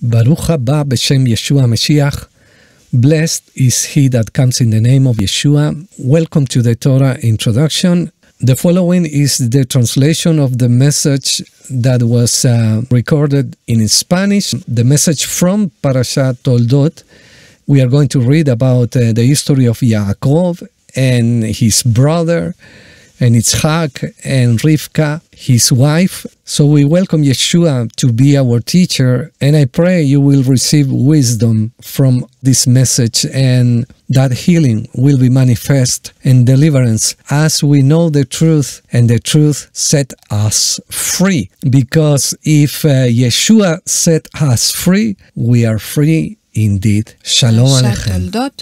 Baruch haba b'shem Yeshua Mashiach. Blessed is he that comes in the name of Yeshua. Welcome to the Torah introduction. The following is the translation of the message that was uh, recorded in Spanish, the message from Parashat Toldot. We are going to read about uh, the history of Yaakov and his brother and Yitzhak and Rivka, his wife. So we welcome Yeshua to be our teacher, and I pray you will receive wisdom from this message and that healing will be manifest and deliverance as we know the truth and the truth set us free. Because if uh, Yeshua set us free, we are free indeed. Shalom Aleichem.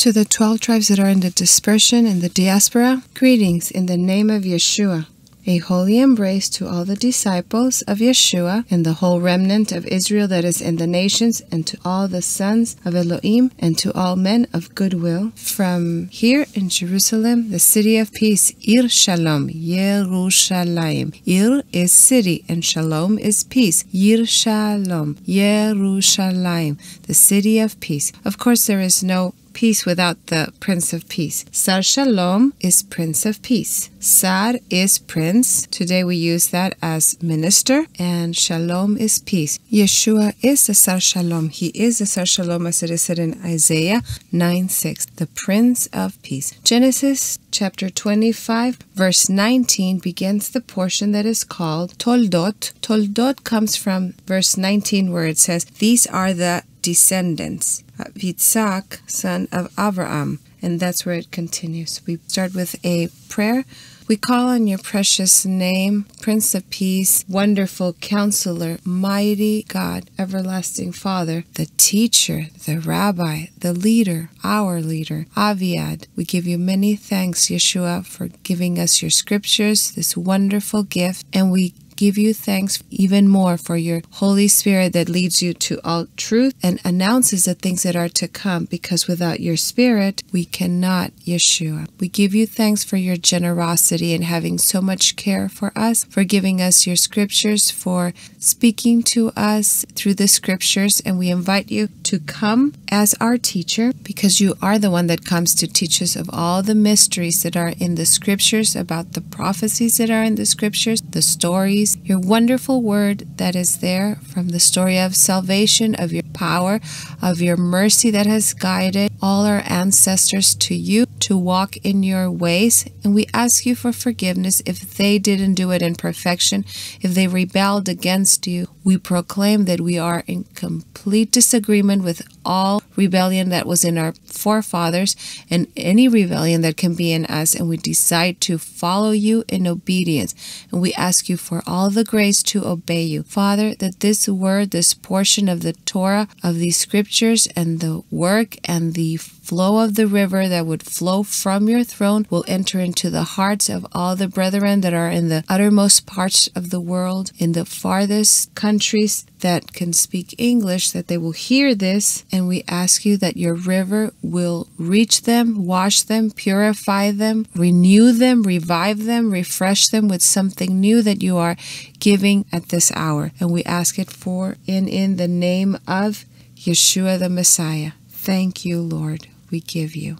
To the 12 tribes that are in the dispersion and the diaspora, greetings in the name of Yeshua. A holy embrace to all the disciples of Yeshua and the whole remnant of Israel that is in the nations, and to all the sons of Elohim, and to all men of goodwill. From here in Jerusalem, the city of peace, Ir Shalom, Yerushalayim. Ir is city, and Shalom is peace. Yir Shalom, Yerushalayim, the city of peace. Of course, there is no peace without the Prince of Peace. Sar Shalom is Prince of Peace. Sar is Prince. Today we use that as minister, and Shalom is peace. Yeshua is the Sar Shalom. He is the Sar Shalom as it is said in Isaiah 9 6, the Prince of Peace. Genesis chapter 25, verse 19 begins the portion that is called Toldot. Toldot comes from verse 19 where it says, These are the descendants Yitzhak, son of Abraham. And that's where it continues. We start with a prayer. We call on your precious name, Prince of Peace, wonderful counselor, mighty God, everlasting Father, the teacher, the rabbi, the leader, our leader, Aviad. We give you many thanks, Yeshua, for giving us your scriptures, this wonderful gift, and we give you thanks even more for your Holy Spirit that leads you to all truth and announces the things that are to come, because without your Spirit, we cannot, Yeshua. We give you thanks for your generosity and having so much care for us, for giving us your scriptures, for speaking to us through the scriptures, and we invite you to come as our teacher because you are the one that comes to teach us of all the mysteries that are in the scriptures, about the prophecies that are in the scriptures, the stories your wonderful word that is there from the story of salvation, of your power, of your mercy that has guided all our ancestors to you to walk in your ways. And we ask you for forgiveness if they didn't do it in perfection, if they rebelled against you. We proclaim that we are in complete disagreement with all rebellion that was in our forefathers and any rebellion that can be in us. And we decide to follow you in obedience. And we ask you for all the grace to obey you. Father, that this word, this portion of the Torah, of these scriptures, and the work and the flow of the river that would flow from your throne will enter into the hearts of all the brethren that are in the uttermost parts of the world, in the farthest countries that can speak English, that they will hear this. And we ask you that your river will reach them, wash them, purify them, renew them, revive them, refresh them with something new that you are giving at this hour. And we ask it for in in the name of Yeshua the Messiah. Thank you, Lord we give you.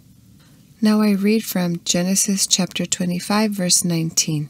Now I read from Genesis chapter 25, verse 19.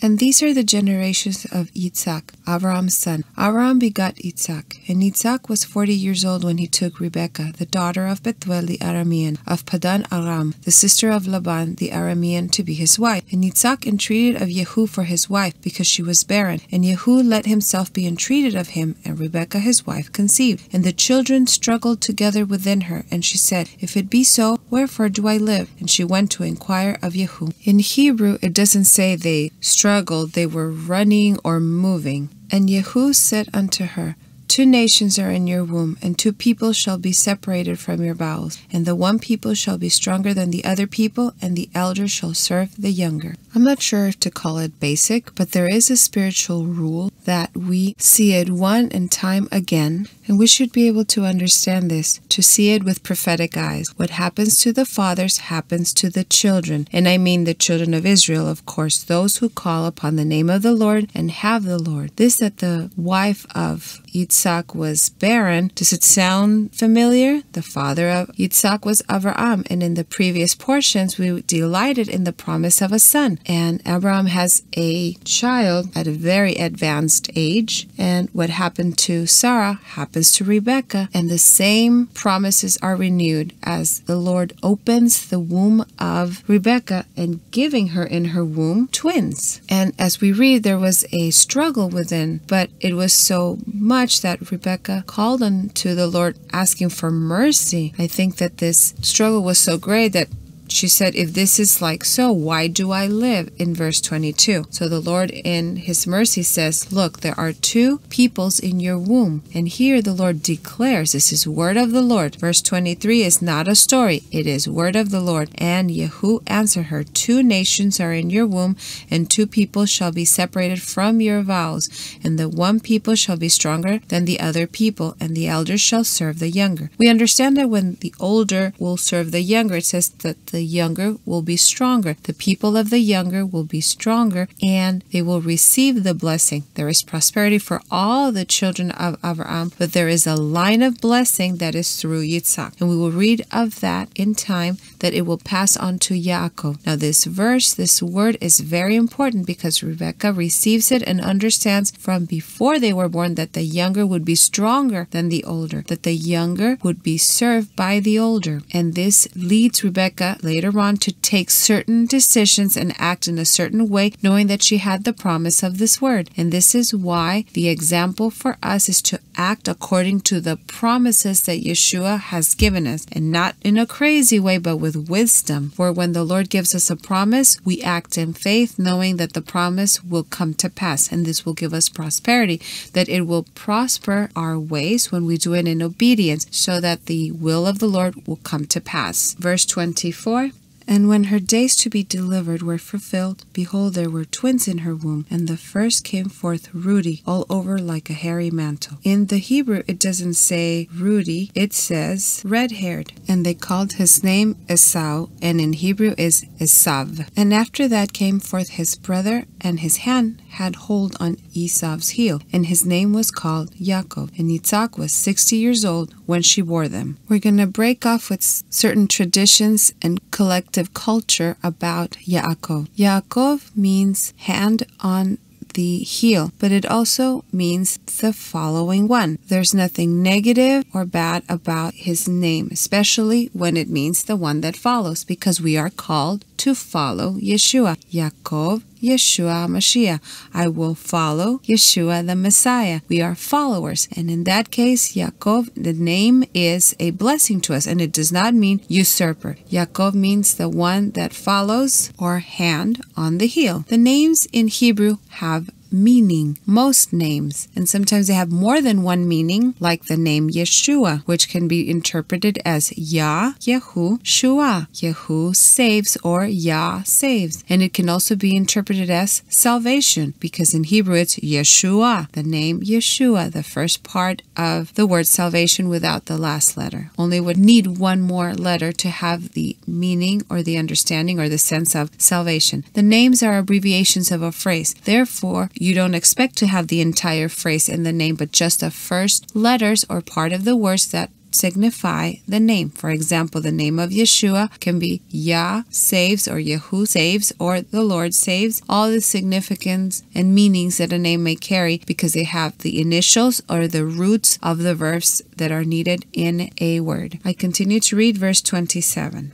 And these are the generations of Yitzhak, Abraham's son. Abraham begot Yitzhak, and Yitzhak was forty years old when he took Rebekah, the daughter of Bethuel the Aramean, of Padan Aram, the sister of Laban the Aramean, to be his wife. And Yitzhak entreated of Yehu for his wife, because she was barren. And Yehu let himself be entreated of him, and Rebekah his wife conceived. And the children struggled together within her, and she said, If it be so, wherefore do I live? And she went to inquire of Yehu. In Hebrew, it doesn't say they struggled struggled, they were running or moving. And Yehu said unto her, Two nations are in your womb, and two people shall be separated from your bowels. And the one people shall be stronger than the other people, and the elder shall serve the younger. I'm not sure if to call it basic, but there is a spiritual rule that we see it one and time again, and we should be able to understand this, to see it with prophetic eyes. What happens to the fathers happens to the children, and I mean the children of Israel, of course, those who call upon the name of the Lord and have the Lord. This that the wife of Yitzhak was barren. Does it sound familiar? The father of Yitzhak was Abraham, and in the previous portions, we delighted in the promise of a son. And Abraham has a child at a very advanced age, and what happened to Sarah happens to Rebecca, and the same promises are renewed as the Lord opens the womb of Rebecca and giving her in her womb twins. And as we read, there was a struggle within, but it was so much that Rebecca called unto the Lord asking for mercy. I think that this struggle was so great that she said, If this is like so, why do I live? In verse 22. So the Lord, in His mercy, says, Look, there are two peoples in your womb. And here the Lord declares, This is word of the Lord. Verse 23 is not a story, it is word of the Lord. And Yehu answered her, Two nations are in your womb, and two people shall be separated from your vows. And the one people shall be stronger than the other people, and the elder shall serve the younger. We understand that when the older will serve the younger, it says that the the younger will be stronger. The people of the younger will be stronger and they will receive the blessing. There is prosperity for all the children of Abraham, but there is a line of blessing that is through Yitzhak. And we will read of that in time that it will pass on to Yaakov. Now, this verse, this word is very important because Rebecca receives it and understands from before they were born that the younger would be stronger than the older, that the younger would be served by the older. And this leads Rebecca later on to take certain decisions and act in a certain way, knowing that she had the promise of this word. And this is why the example for us is to act according to the promises that Yeshua has given us, and not in a crazy way, but with wisdom. For when the Lord gives us a promise, we act in faith, knowing that the promise will come to pass, and this will give us prosperity, that it will prosper our ways when we do it in obedience, so that the will of the Lord will come to pass. Verse 24 and when her days to be delivered were fulfilled, behold, there were twins in her womb, and the first came forth ruddy, all over like a hairy mantle. In the Hebrew, it doesn't say ruddy, it says red haired. And they called his name Esau, and in Hebrew is Esav. And after that came forth his brother, and his hand had hold on Esau's heel, and his name was called Yaakov. And Yitzhak was sixty years old when she wore them. We're going to break off with certain traditions and collective culture about Yaakov. Yaakov means hand on the heel, but it also means the following one. There's nothing negative or bad about his name, especially when it means the one that follows, because we are called to follow Yeshua. Yaakov Yeshua Mashiach. I will follow Yeshua the Messiah. We are followers. And in that case, Yaakov, the name is a blessing to us and it does not mean usurper. Yaakov means the one that follows or hand on the heel. The names in Hebrew have meaning, most names, and sometimes they have more than one meaning, like the name Yeshua, which can be interpreted as Yah, Yehu, Shua. Yehu saves or Yah saves. And it can also be interpreted as salvation, because in Hebrew it's Yeshua, the name Yeshua, the first part of the word salvation without the last letter. Only would need one more letter to have the meaning or the understanding or the sense of salvation. The names are abbreviations of a phrase. Therefore, you don't expect to have the entire phrase in the name, but just the first letters or part of the words that signify the name. For example, the name of Yeshua can be Yah saves or Yahu saves or the Lord saves. All the significance and meanings that a name may carry because they have the initials or the roots of the verbs that are needed in a word. I continue to read verse 27.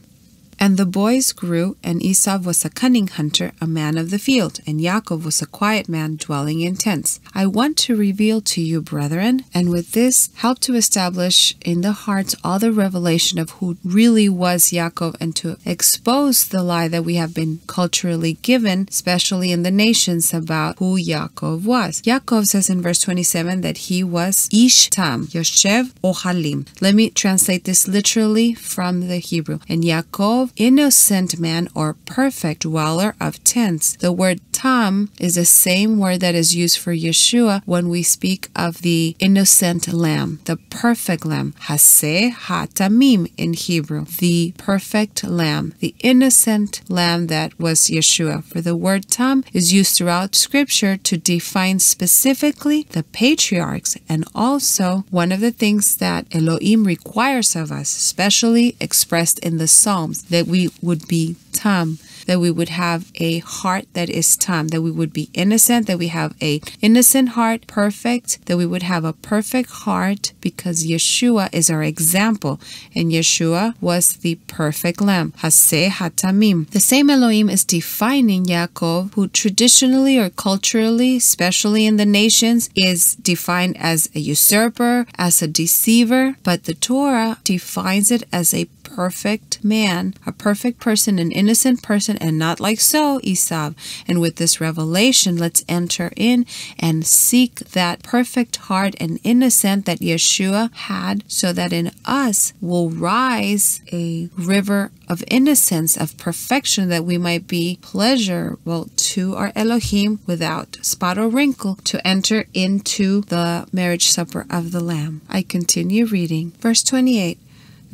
And the boys grew, and Esau was a cunning hunter, a man of the field, and Yaakov was a quiet man dwelling in tents. I want to reveal to you, brethren, and with this help to establish in the hearts all the revelation of who really was Yaakov, and to expose the lie that we have been culturally given, especially in the nations, about who Yaakov was. Yaakov says in verse 27 that he was Ishtam, Yoshev Ohalim. Let me translate this literally from the Hebrew. And Yaakov innocent man or perfect dweller of tents. The word tam is the same word that is used for Yeshua when we speak of the innocent lamb, the perfect lamb, Haseh Hatamim in Hebrew, the perfect lamb, the innocent lamb that was Yeshua. For the word tam is used throughout scripture to define specifically the patriarchs and also one of the things that Elohim requires of us, especially expressed in the Psalms that we would be tam that we would have a heart that is tam, that we would be innocent, that we have a innocent heart, perfect, that we would have a perfect heart because Yeshua is our example, and Yeshua was the perfect lamb, Haseh Hatamim. The same Elohim is defining Yaakov, who traditionally or culturally, especially in the nations, is defined as a usurper, as a deceiver, but the Torah defines it as a perfect man, a perfect person, an innocent person, and not like so, Esav. And with this revelation, let's enter in and seek that perfect heart and innocent that Yeshua had, so that in us will rise a river of innocence, of perfection, that we might be pleasurable to our Elohim without spot or wrinkle to enter into the marriage supper of the Lamb. I continue reading. Verse 28.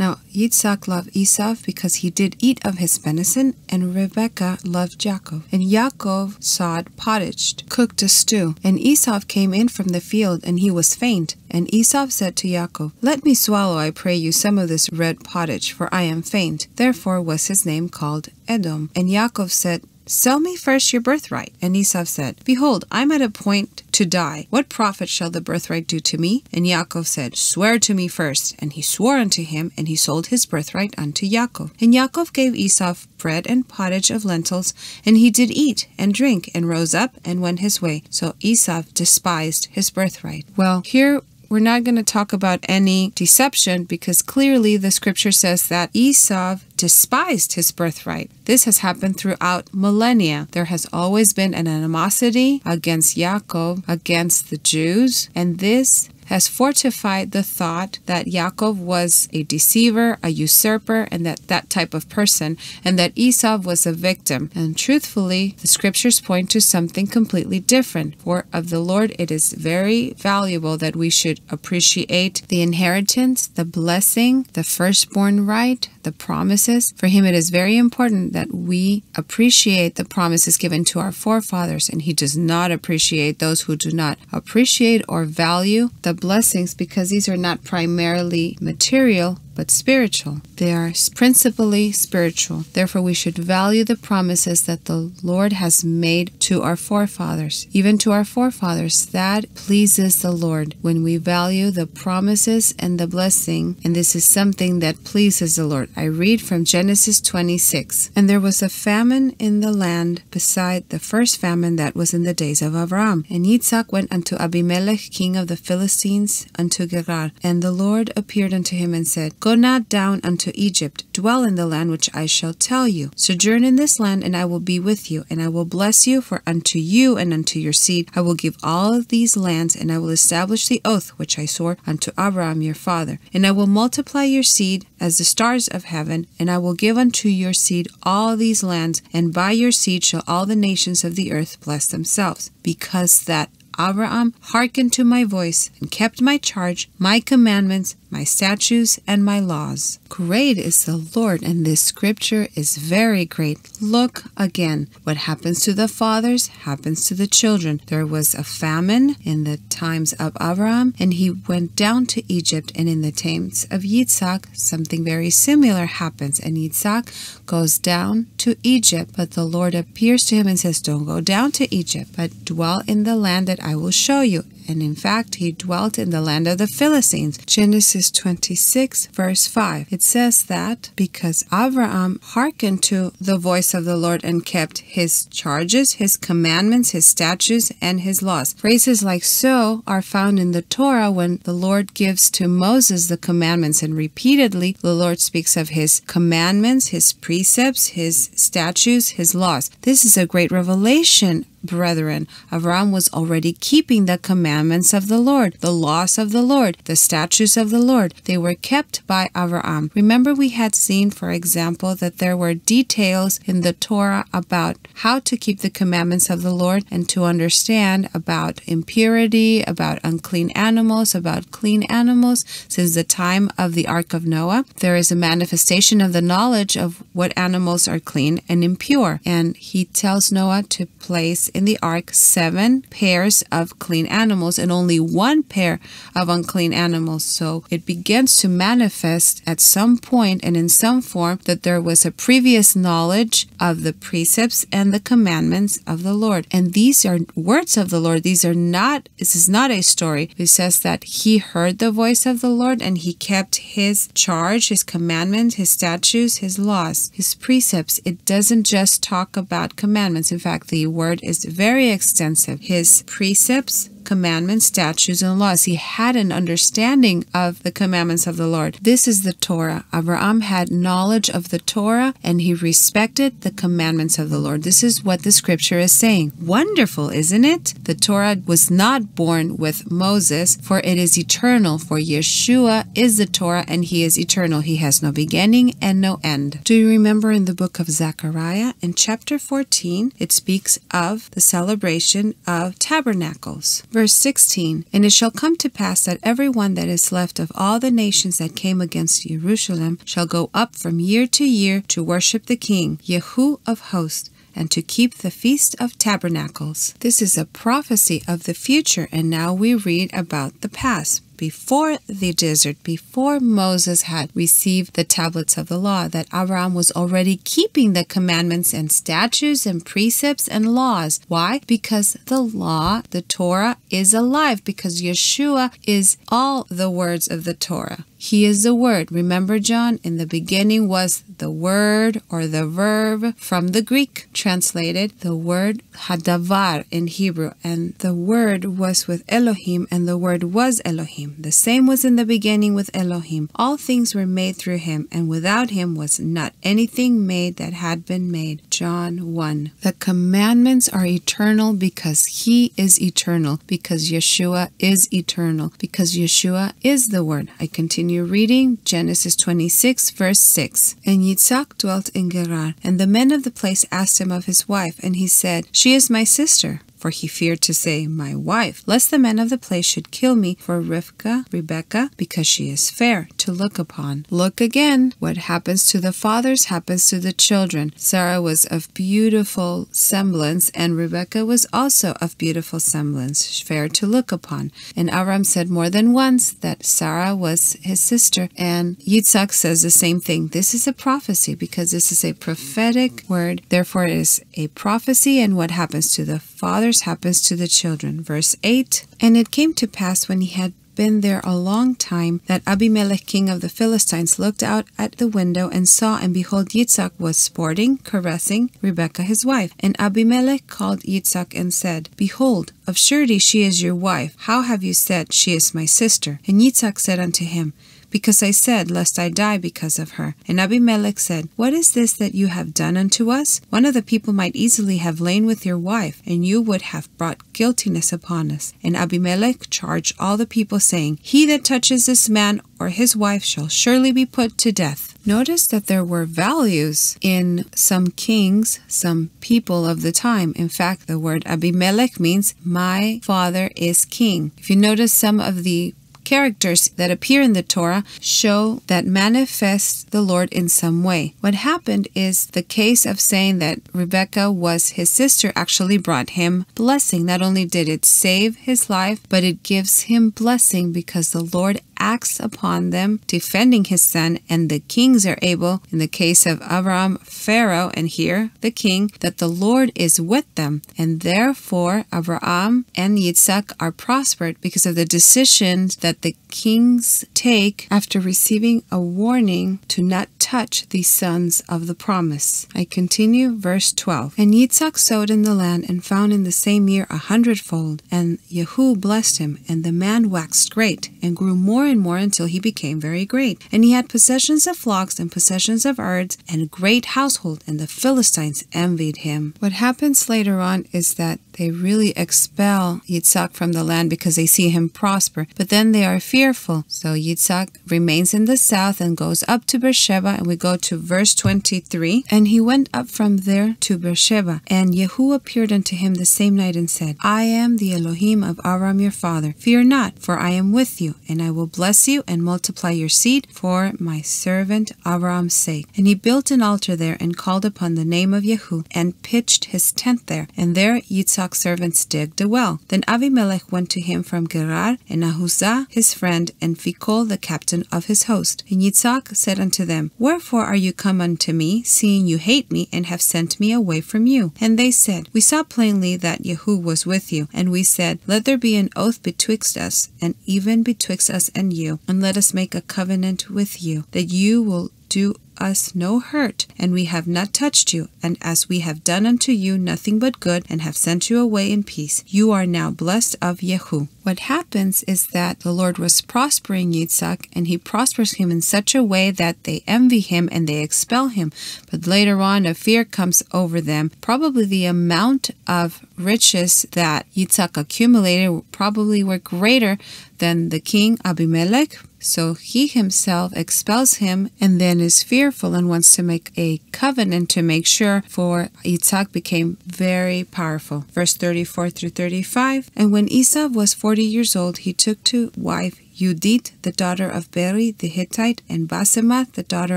Now Yitzhak loved Esau because he did eat of his venison, and Rebekah loved Jacob. And Yaakov sawed pottage, cooked a stew. And Esau came in from the field, and he was faint. And Esau said to Yaakov, Let me swallow, I pray you, some of this red pottage, for I am faint. Therefore was his name called Edom. And Yaakov said, Sell me first your birthright. And Esau said, Behold, I'm at a point to die. What profit shall the birthright do to me? And Yaakov said, Swear to me first. And he swore unto him, and he sold his birthright unto Yaakov. And Yaakov gave Esau bread and pottage of lentils, and he did eat and drink, and rose up and went his way. So Esau despised his birthright. Well, here we're not going to talk about any deception because clearly the scripture says that Esau despised his birthright. This has happened throughout millennia. There has always been an animosity against Yaakov, against the Jews, and this has fortified the thought that Yaakov was a deceiver, a usurper, and that that type of person, and that Esau was a victim. And truthfully, the scriptures point to something completely different. For of the Lord, it is very valuable that we should appreciate the inheritance, the blessing, the firstborn right, the promises. For him, it is very important that we appreciate the promises given to our forefathers, and he does not appreciate those who do not appreciate or value the blessings because these are not primarily material but spiritual. They are principally spiritual. Therefore, we should value the promises that the Lord has made to our forefathers, even to our forefathers. That pleases the Lord when we value the promises and the blessing, and this is something that pleases the Lord. I read from Genesis 26. And there was a famine in the land beside the first famine that was in the days of Abraham. And Yitzhak went unto Abimelech, king of the Philistines, unto Gerar. And the Lord appeared unto him and said, Go not down unto Egypt, dwell in the land which I shall tell you. Sojourn in this land, and I will be with you, and I will bless you, for unto you and unto your seed I will give all these lands, and I will establish the oath which I swore unto Abraham your father. And I will multiply your seed as the stars of heaven, and I will give unto your seed all these lands, and by your seed shall all the nations of the earth bless themselves, because that Abraham hearkened to my voice and kept my charge, my commandments, my statutes, and my laws. Great is the Lord, and this scripture is very great. Look again. What happens to the fathers happens to the children. There was a famine in the times of Abraham, and he went down to Egypt, and in the times of Yitzhak, something very similar happens, and Yitzhak goes down to Egypt, but the Lord appears to him and says, Don't go down to Egypt, but dwell in the land that I will show you and in fact he dwelt in the land of the Philistines. Genesis 26, verse 5. It says that because Abraham hearkened to the voice of the Lord and kept his charges, his commandments, his statutes, and his laws. Phrases like so are found in the Torah when the Lord gives to Moses the commandments, and repeatedly the Lord speaks of his commandments, his precepts, his statutes, his laws. This is a great revelation brethren. Avram was already keeping the commandments of the Lord, the laws of the Lord, the statutes of the Lord. They were kept by Avram. Remember, we had seen, for example, that there were details in the Torah about how to keep the commandments of the Lord and to understand about impurity, about unclean animals, about clean animals. Since the time of the Ark of Noah, there is a manifestation of the knowledge of what animals are clean and impure. And he tells Noah to place in the ark seven pairs of clean animals and only one pair of unclean animals. So it begins to manifest at some point and in some form that there was a previous knowledge of the precepts and the commandments of the Lord. And these are words of the Lord. These are not, this is not a story. It says that he heard the voice of the Lord and he kept his charge, his commandments, his statutes, his laws, his precepts. It doesn't just talk about commandments. In fact, the word is very extensive. His precepts, commandments, statutes, and laws. He had an understanding of the commandments of the Lord. This is the Torah. Abraham had knowledge of the Torah and he respected the commandments of the Lord. This is what the scripture is saying. Wonderful, isn't it? The Torah was not born with Moses, for it is eternal. For Yeshua is the Torah and he is eternal. He has no beginning and no end. Do you remember in the book of Zechariah, in chapter 14, it speaks of the celebration of tabernacles. Verse 16 And it shall come to pass that every one that is left of all the nations that came against Jerusalem shall go up from year to year to worship the King, Yehu of hosts and to keep the Feast of Tabernacles. This is a prophecy of the future, and now we read about the past before the desert, before Moses had received the tablets of the law, that Abraham was already keeping the commandments and statutes and precepts and laws. Why? Because the law, the Torah, is alive, because Yeshua is all the words of the Torah. He is the Word. Remember, John, in the beginning was the Word or the verb from the Greek, translated the word hadavar in Hebrew, and the Word was with Elohim, and the Word was Elohim. The same was in the beginning with Elohim. All things were made through him, and without him was not anything made that had been made. John 1. The commandments are eternal because he is eternal, because Yeshua is eternal, because Yeshua is the Word. I continue reading Genesis 26, verse 6. And Yitzhak dwelt in Gerar, and the men of the place asked him of his wife, and he said, She is my sister for he feared to say, My wife, lest the men of the place should kill me for Rivka, Rebecca, because she is fair to look upon. Look again. What happens to the fathers happens to the children. Sarah was of beautiful semblance, and Rebecca was also of beautiful semblance, fair to look upon. And Avram said more than once that Sarah was his sister, and Yitzhak says the same thing. This is a prophecy because this is a prophetic word. Therefore, it is a prophecy, and what happens to the fathers happens to the children. Verse 8 And it came to pass when he had been there a long time that Abimelech king of the Philistines looked out at the window and saw, and behold, Yitzhak was sporting, caressing Rebekah his wife. And Abimelech called Yitzhak and said, Behold, of surety she is your wife. How have you said, She is my sister? And Yitzhak said unto him, because I said, Lest I die because of her. And Abimelech said, What is this that you have done unto us? One of the people might easily have lain with your wife, and you would have brought guiltiness upon us. And Abimelech charged all the people, saying, He that touches this man or his wife shall surely be put to death. Notice that there were values in some kings, some people of the time. In fact, the word Abimelech means, My father is king. If you notice some of the characters that appear in the Torah show that manifest the Lord in some way. What happened is the case of saying that Rebecca was his sister actually brought him blessing. Not only did it save his life, but it gives him blessing because the Lord acts upon them, defending his son, and the kings are able, in the case of Abraham, Pharaoh, and here the king, that the Lord is with them. And therefore, Abraham and Yitzhak are prospered because of the decisions that the kings take after receiving a warning to not touch the sons of the promise. I continue, verse 12. And Yitzhak sowed in the land and found in the same year a hundredfold, and Yehu blessed him, and the man waxed great and grew more and more until he became very great. And he had possessions of flocks and possessions of herds and a great household, and the Philistines envied him. What happens later on is that they really expel Yitzhak from the land because they see him prosper. But then they are fearful. So Yitzhak remains in the south and goes up to Beersheba. And we go to verse 23. And he went up from there to Beersheba. And Yehu appeared unto him the same night and said, I am the Elohim of Avram your father. Fear not, for I am with you, and I will bless you and multiply your seed for my servant Abraham's sake. And he built an altar there and called upon the name of Yehu and pitched his tent there. And there Yitzhak's servants digged a well. Then Avimelech went to him from Gerar, and Ahuzah his friend, and Phicol the captain of his host. And Yitzhak said unto them, Wherefore are you come unto me, seeing you hate me, and have sent me away from you? And they said, We saw plainly that Yehu was with you, and we said, Let there be an oath betwixt us, and even betwixt us and you, and let us make a covenant with you, that you will do us no hurt, and we have not touched you. And as we have done unto you nothing but good, and have sent you away in peace, you are now blessed of Yehu. What happens is that the Lord was prospering Yitzhak, and he prospers him in such a way that they envy him and they expel him. But later on, a fear comes over them. Probably the amount of riches that Yitzhak accumulated probably were greater than the king Abimelech, so he himself expels him and then is fearful and wants to make a covenant to make sure, for Yitzhak became very powerful. Verse 34 through 35 And when Esau was 40 years old, he took to wife Judith, the daughter of Beeri the Hittite, and Basemath, the daughter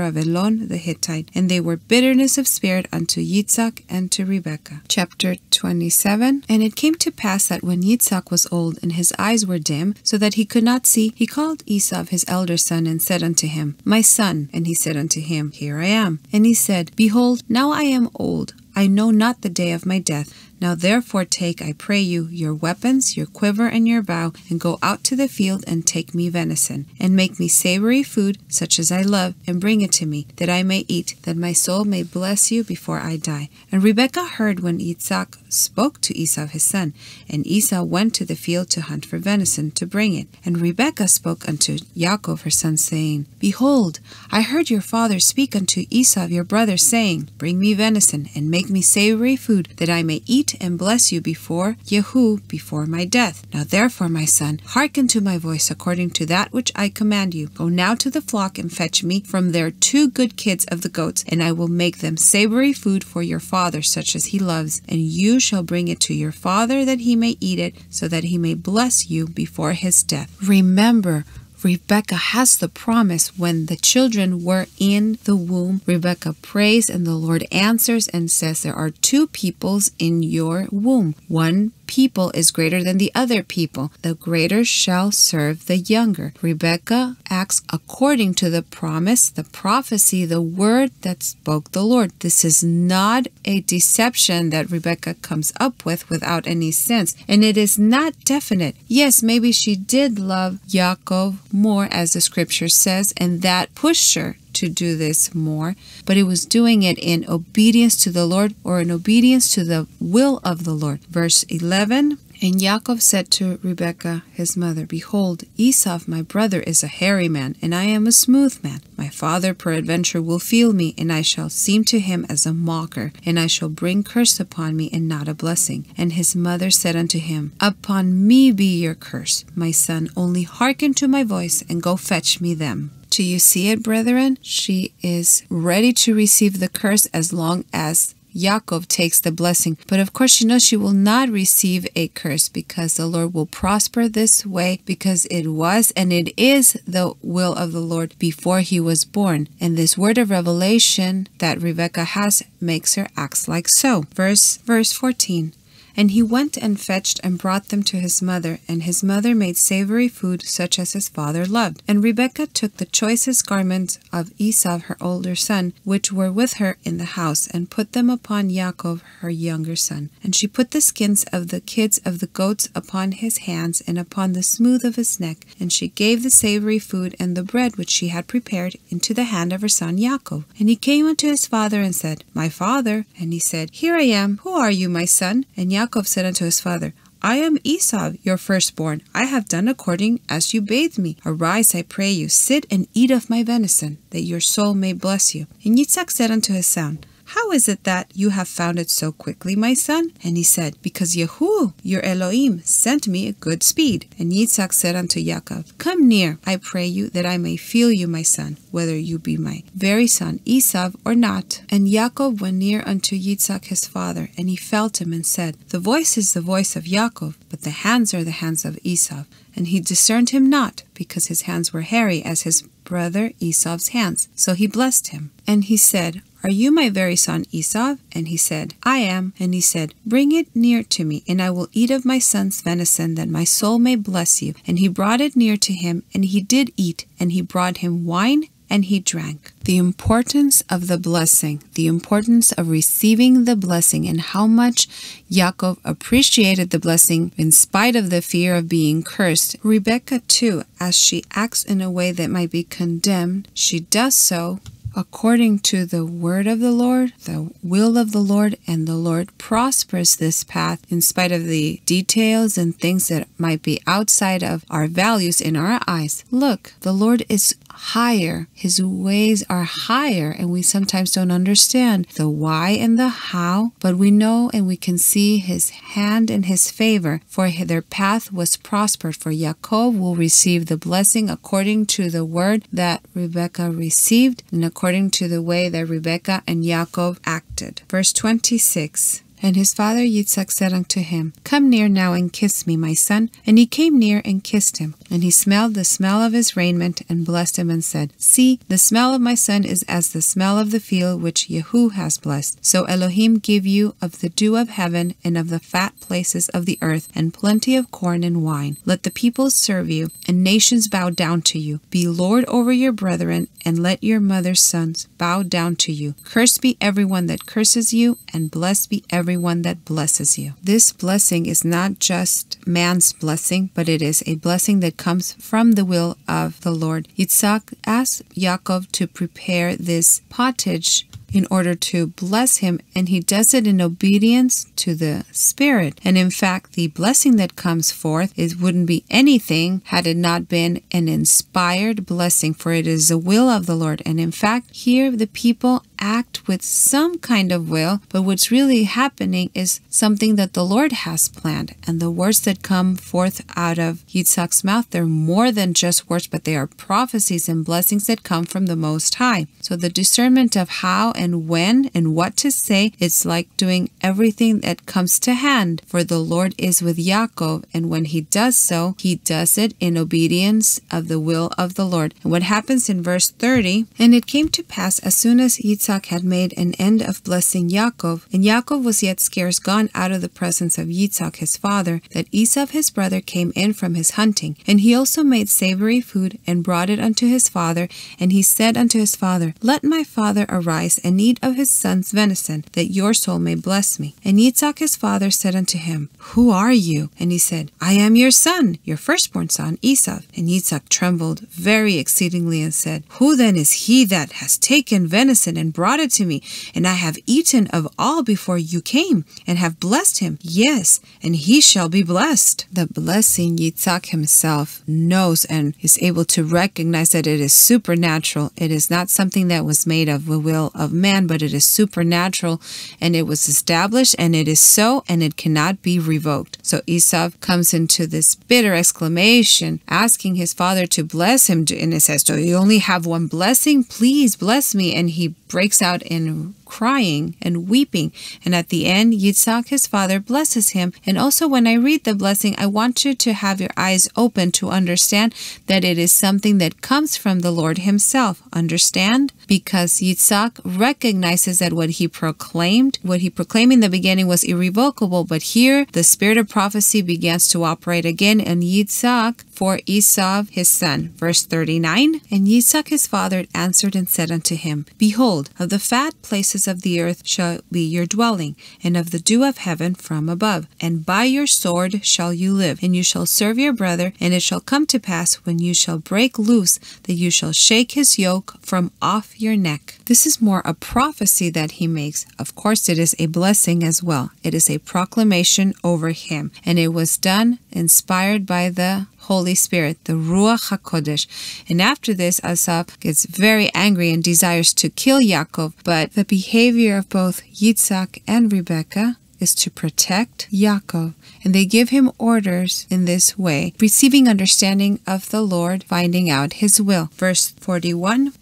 of Elon the Hittite. And they were bitterness of spirit unto Yitzhak and to Rebekah. Chapter 27 And it came to pass that when Yitzhak was old and his eyes were dim, so that he could not see, he called Esau his elder son and said unto him, My son. And he said unto him, Here I am. And he said, Behold, now I am old. I know not the day of my death. Now therefore take, I pray you, your weapons, your quiver, and your bow, and go out to the field and take me venison, and make me savory food, such as I love, and bring it to me, that I may eat, that my soul may bless you before I die. And Rebekah heard when Isaac spoke to Esau his son, and Esau went to the field to hunt for venison, to bring it. And Rebekah spoke unto Yaakov her son, saying, Behold, I heard your father speak unto Esau your brother, saying, Bring me venison, and make me savory food, that I may eat and bless you before Yehu, before my death. Now therefore, my son, hearken to my voice according to that which I command you. Go now to the flock and fetch me from there two good kids of the goats, and I will make them savory food for your father, such as he loves, and you shall bring it to your father that he may eat it, so that he may bless you before his death. Remember, Rebecca has the promise when the children were in the womb. Rebecca prays and the Lord answers and says, There are two peoples in your womb. One people is greater than the other people. The greater shall serve the younger. Rebecca acts according to the promise, the prophecy, the word that spoke the Lord. This is not a deception that Rebecca comes up with without any sense. And it is not definite. Yes, maybe she did love Yaakov more, as the scripture says, and that pushed her to do this more, but it was doing it in obedience to the Lord or in obedience to the will of the Lord. Verse 11 and Yaakov said to Rebekah his mother, Behold, Esau my brother is a hairy man, and I am a smooth man. My father peradventure will feel me, and I shall seem to him as a mocker, and I shall bring curse upon me, and not a blessing. And his mother said unto him, Upon me be your curse, my son, only hearken to my voice, and go fetch me them. Do you see it, brethren? She is ready to receive the curse as long as Yaakov takes the blessing. But of course, she knows she will not receive a curse because the Lord will prosper this way because it was and it is the will of the Lord before he was born. And this word of revelation that Rebecca has makes her act like so. Verse verse 14. And he went and fetched and brought them to his mother, and his mother made savory food such as his father loved. And Rebekah took the choicest garments of Esau her older son, which were with her in the house, and put them upon Yaakov her younger son. And she put the skins of the kids of the goats upon his hands and upon the smooth of his neck, and she gave the savory food and the bread which she had prepared into the hand of her son Yaakov. And he came unto his father and said, My father. And he said, Here I am. Who are you, my son? And Yaakov Yaakov said unto his father, I am Esau, your firstborn. I have done according as you bade me. Arise, I pray you, sit and eat of my venison, that your soul may bless you. And Yitzhak said unto his son, How is it that you have found it so quickly, my son? And he said, Because Yahuwah, your Elohim, sent me a good speed. And Yitzhak said unto Yaakov, Come near, I pray you, that I may feel you, my son, whether you be my very son Esau or not. And Yaakov went near unto Yitzhak his father, and he felt him and said, The voice is the voice of Yaakov, but the hands are the hands of Esau. And he discerned him not, because his hands were hairy as his brother Esau's hands. So he blessed him. And he said, Are you my very son Esau? And he said, I am. And he said, Bring it near to me, and I will eat of my son's venison, that my soul may bless you. And he brought it near to him, and he did eat, and he brought him wine and he drank. The importance of the blessing, the importance of receiving the blessing, and how much Yaakov appreciated the blessing in spite of the fear of being cursed. Rebecca, too, as she acts in a way that might be condemned, she does so according to the word of the Lord, the will of the Lord, and the Lord prospers this path in spite of the details and things that might be outside of our values in our eyes. Look, the Lord is higher. His ways are higher, and we sometimes don't understand the why and the how, but we know and we can see His hand and His favor, for their path was prospered. For Yaakov will receive the blessing according to the word that Rebekah received and according to the way that Rebekah and Yaakov acted. Verse 26 and his father Yitzhak said unto him, Come near now and kiss me, my son. And he came near and kissed him. And he smelled the smell of his raiment and blessed him and said, See, the smell of my son is as the smell of the field which Yehu has blessed. So Elohim give you of the dew of heaven and of the fat places of the earth and plenty of corn and wine. Let the peoples serve you and nations bow down to you. Be Lord over your brethren and let your mother's sons bow down to you. Cursed be everyone that curses you and blessed be every everyone that blesses you. This blessing is not just man's blessing, but it is a blessing that comes from the will of the Lord. Yitzhak asked Yaakov to prepare this pottage in order to bless him, and he does it in obedience to the Spirit. And in fact, the blessing that comes forth wouldn't be anything had it not been an inspired blessing, for it is the will of the Lord. And in fact, here the people act with some kind of will, but what's really happening is something that the Lord has planned. And the words that come forth out of Yitzhak's mouth, they're more than just words, but they are prophecies and blessings that come from the Most High. So the discernment of how and when and what to say, it's like doing everything that comes to hand. For the Lord is with Yaakov, and when he does so, he does it in obedience of the will of the Lord. And what happens in verse 30, and it came to pass as soon as Yitzhak had made an end of blessing Yaakov, and Yaakov was yet scarce gone out of the presence of Yitzhak his father, that Esau his brother came in from his hunting. And he also made savory food, and brought it unto his father, and he said unto his father, Let my father arise and eat of his son's venison, that your soul may bless me. And Yitzhak his father said unto him, Who are you? And he said, I am your son, your firstborn son, Esau. And Yitzhak trembled very exceedingly, and said, Who then is he that has taken venison and brought brought it to me, and I have eaten of all before you came, and have blessed him. Yes, and he shall be blessed. The blessing Yitzhak himself knows and is able to recognize that it is supernatural. It is not something that was made of the will of man, but it is supernatural, and it was established, and it is so, and it cannot be revoked. So Esau comes into this bitter exclamation, asking his father to bless him, and it says, Do you only have one blessing? Please bless me. And he breaks out in crying and weeping. And at the end, Yitzhak, his father, blesses him. And also, when I read the blessing, I want you to have your eyes open to understand that it is something that comes from the Lord Himself. Understand? Because Yitzhak recognizes that what he proclaimed, what he proclaimed in the beginning was irrevocable. But here, the spirit of prophecy begins to operate again, and Yitzhak for Esau his son. Verse 39 And Yitzhak his father answered and said unto him, Behold, of the fat places of the earth shall be your dwelling, and of the dew of heaven from above. And by your sword shall you live, and you shall serve your brother. And it shall come to pass when you shall break loose that you shall shake his yoke from off your neck. This is more a prophecy that he makes. Of course, it is a blessing as well. It is a proclamation over him. And it was done inspired by the Holy Spirit, the Ruach HaKodesh. And after this, Esav gets very angry and desires to kill Yaakov, but the behavior of both Yitzhak and Rebekah is to protect Yaakov. And they give him orders in this way, receiving understanding of the Lord, finding out his will. Verse 41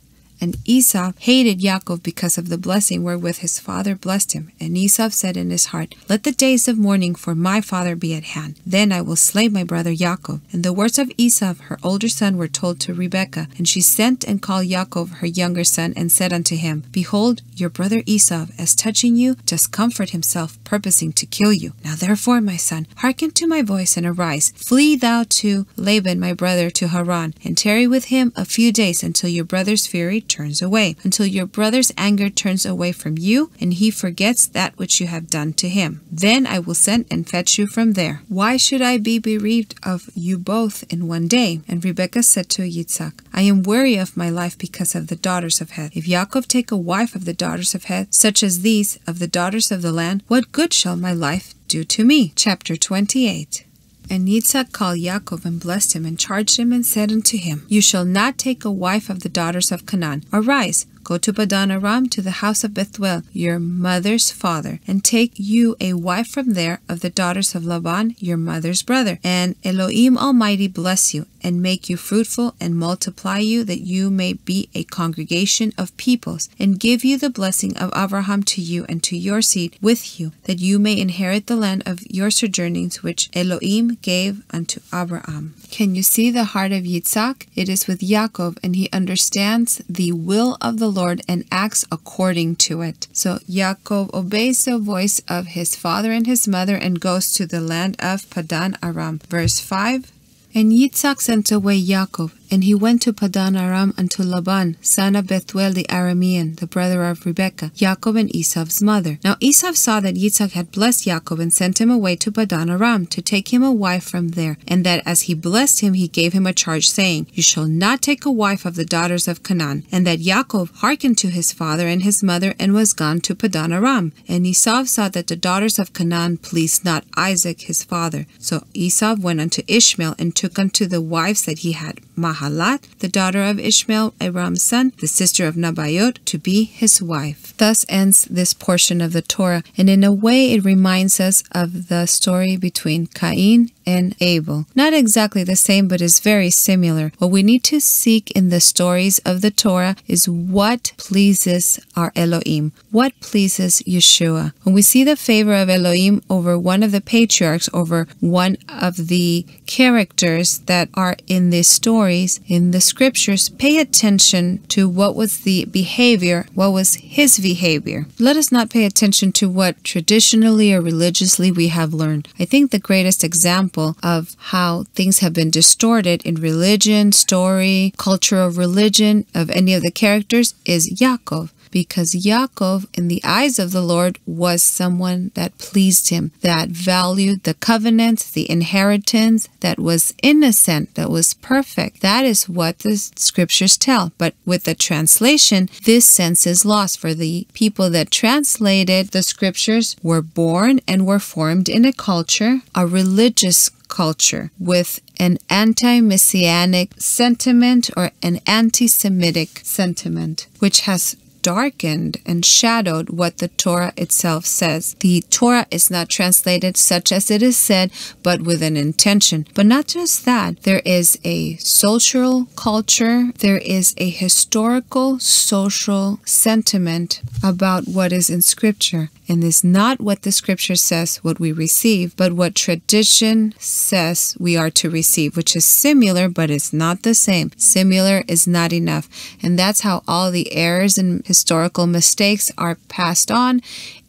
and Esau hated Yaakov because of the blessing wherewith his father blessed him. And Esau said in his heart, Let the days of mourning for my father be at hand. Then I will slay my brother Yaakov. And the words of Esau, her older son, were told to Rebekah. And she sent and called Yaakov, her younger son, and said unto him, Behold, your brother Esau, as touching you, does comfort himself, purposing to kill you. Now therefore, my son, hearken to my voice and arise. Flee thou to Laban, my brother, to Haran, and tarry with him a few days until your brother's fury turns away, until your brother's anger turns away from you, and he forgets that which you have done to him. Then I will send and fetch you from there. Why should I be bereaved of you both in one day? And Rebekah said to Yitzhak, I am weary of my life because of the daughters of Heth. If Yaakov take a wife of the daughters of Heth, such as these of the daughters of the land, what good shall my life do to me? Chapter 28 and Yitzhak called Yaakov and blessed him, and charged him, and said unto him, You shall not take a wife of the daughters of Canaan. Arise, Go to Padan Aram to the house of Bethuel, your mother's father, and take you a wife from there of the daughters of Laban, your mother's brother. And Elohim Almighty bless you, and make you fruitful, and multiply you, that you may be a congregation of peoples, and give you the blessing of Abraham to you and to your seed with you, that you may inherit the land of your sojournings which Elohim gave unto Abraham. Can you see the heart of Yitzhak? It is with Yaakov, and he understands the will of the Lord and acts according to it. So Yaakov obeys the voice of his father and his mother and goes to the land of Padan Aram. Verse 5 And Yitzhak sent away Yaakov and he went to Padan Aram unto Laban, son of Bethuel the Aramean, the brother of Rebekah, Yaakov and Esau's mother. Now Esau saw that Yitzhak had blessed Yaakov and sent him away to Padan Aram to take him a wife from there, and that as he blessed him, he gave him a charge, saying, You shall not take a wife of the daughters of Canaan. And that Yaakov hearkened to his father and his mother, and was gone to Padan Aram. And Esau saw that the daughters of Canaan pleased not Isaac his father. So Esau went unto Ishmael and took unto the wives that he had Mahalat, the daughter of Ishmael, Abraham's son, the sister of Nabayot, to be his wife. Thus ends this portion of the Torah, and in a way it reminds us of the story between Cain and Abel. Not exactly the same, but is very similar. What we need to seek in the stories of the Torah is what pleases our Elohim, what pleases Yeshua. When we see the favor of Elohim over one of the patriarchs, over one of the characters that are in these stories, in the scriptures, pay attention to what was the behavior, what was his behavior. Let us not pay attention to what traditionally or religiously we have learned. I think the greatest example of how things have been distorted in religion, story, culture of religion of any of the characters is Yaakov because Yaakov, in the eyes of the Lord, was someone that pleased him, that valued the covenant, the inheritance, that was innocent, that was perfect. That is what the scriptures tell. But with the translation, this sense is lost for the people that translated the scriptures were born and were formed in a culture, a religious culture with an anti messianic sentiment or an anti Semitic sentiment, which has darkened and shadowed what the Torah itself says. The Torah is not translated such as it is said, but with an intention. But not just that, there is a social culture, there is a historical social sentiment about what is in Scripture and is not what the scripture says what we receive, but what tradition says we are to receive, which is similar, but it's not the same. Similar is not enough. And that's how all the errors and historical mistakes are passed on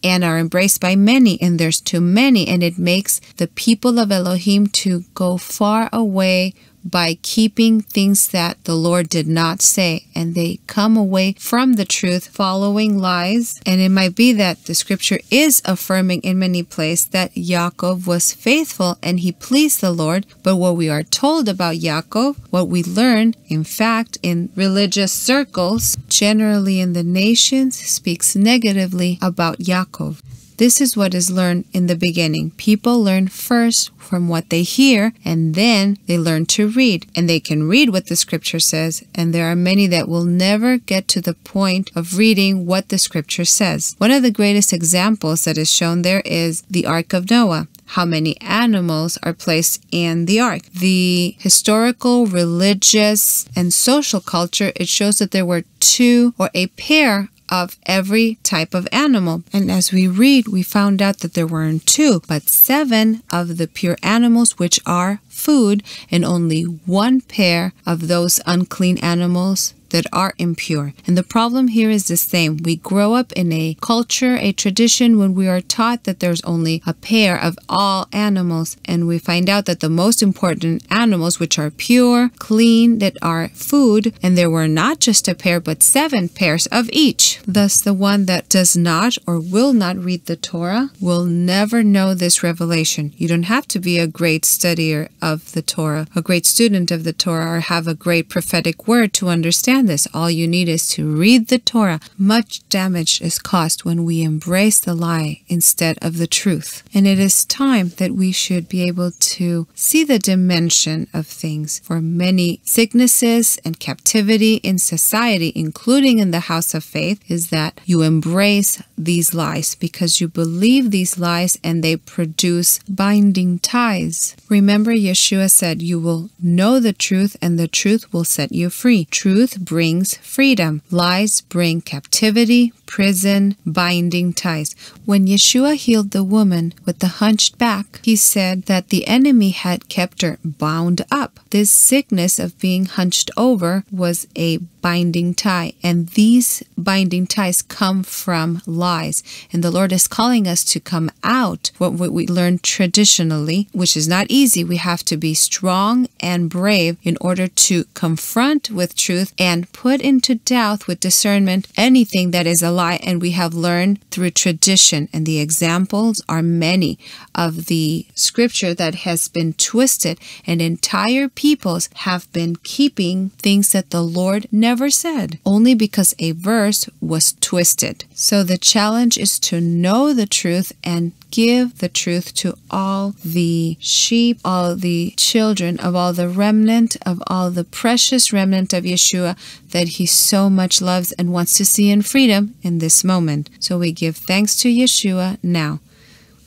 and are embraced by many, and there's too many, and it makes the people of Elohim to go far away by keeping things that the Lord did not say, and they come away from the truth following lies. And it might be that the scripture is affirming in many places that Yaakov was faithful and he pleased the Lord. But what we are told about Yaakov, what we learn, in fact, in religious circles, generally in the nations, speaks negatively about Yaakov. This is what is learned in the beginning. People learn first from what they hear, and then they learn to read. And they can read what the scripture says, and there are many that will never get to the point of reading what the scripture says. One of the greatest examples that is shown there is the Ark of Noah how many animals are placed in the ark. The historical, religious, and social culture, it shows that there were two or a pair of every type of animal. And as we read, we found out that there weren't two, but seven of the pure animals, which are food, and only one pair of those unclean animals that are impure. And the problem here is the same. We grow up in a culture, a tradition when we are taught that there's only a pair of all animals, and we find out that the most important animals, which are pure, clean, that are food, and there were not just a pair, but seven pairs of each. Thus, the one that does not or will not read the Torah will never know this revelation. You don't have to be a great studier of the Torah, a great student of the Torah, or have a great prophetic word to understand understand this. All you need is to read the Torah. Much damage is caused when we embrace the lie instead of the truth. And it is time that we should be able to see the dimension of things. For many sicknesses and captivity in society, including in the house of faith, is that you embrace these lies because you believe these lies and they produce binding ties. Remember, Yeshua said, You will know the truth and the truth will set you free. Truth brings freedom. Lies bring captivity, prison, binding ties. When Yeshua healed the woman with the hunched back, he said that the enemy had kept her bound up. This sickness of being hunched over was a binding tie, and these binding ties come from lies. And the Lord is calling us to come out what we learned traditionally, which is not easy. We have to be strong and brave in order to confront with truth and put into doubt with discernment anything that is a lie. And we have learned through tradition, and the examples are many of the scripture that has been twisted, and entire peoples have been keeping things that the Lord never said, only because a verse was twisted. So the challenge is to know the truth and give the truth to all the sheep, all the children of all the remnant, of all the precious remnant of Yeshua that he so much loves and wants to see in freedom in this moment. So we give thanks to Yeshua now.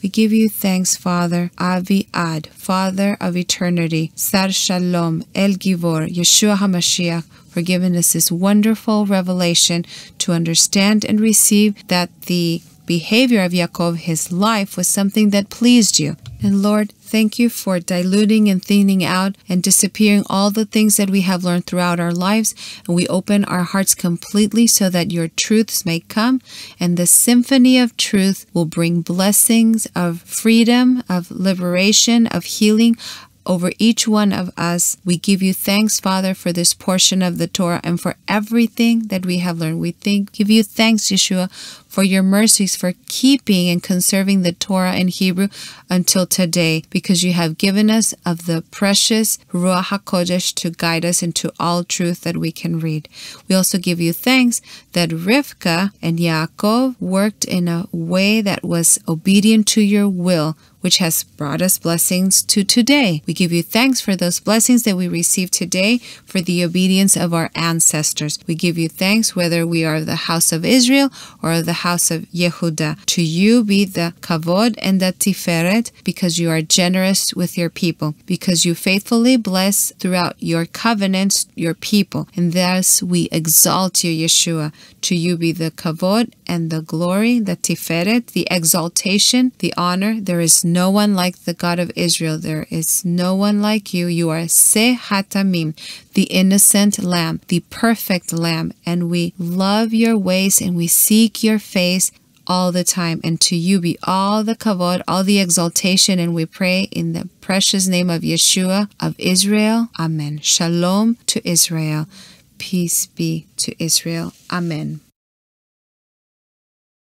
We give you thanks, Father, Avi Ad, Father of eternity, Sar Shalom, El Givor, Yeshua HaMashiach, for giving us this wonderful revelation to understand and receive that the behavior of Yaakov, his life, was something that pleased you. And Lord, thank you for diluting and thinning out and disappearing all the things that we have learned throughout our lives. And we open our hearts completely so that your truths may come. And the symphony of truth will bring blessings of freedom, of liberation, of healing, over each one of us. We give you thanks, Father, for this portion of the Torah and for everything that we have learned. We thank, give you thanks, Yeshua, for your mercies for keeping and conserving the Torah in Hebrew until today, because you have given us of the precious Ruach HaKodesh to guide us into all truth that we can read. We also give you thanks that Rivka and Yaakov worked in a way that was obedient to your will which has brought us blessings to today. We give you thanks for those blessings that we receive today for the obedience of our ancestors. We give you thanks whether we are the house of Israel or the house of Yehuda. To you be the kavod and the tiferet because you are generous with your people, because you faithfully bless throughout your covenants your people. And thus we exalt you, Yeshua. To you be the kavod and the glory, the tiferet, the exaltation, the honor. There is no one like the God of Israel. There is no one like you. You are Seh HaTamim, the innocent lamb, the perfect lamb. And we love your ways and we seek your face all the time. And to you be all the kavod, all the exaltation. And we pray in the precious name of Yeshua of Israel. Amen. Shalom to Israel. Peace be to Israel. Amen.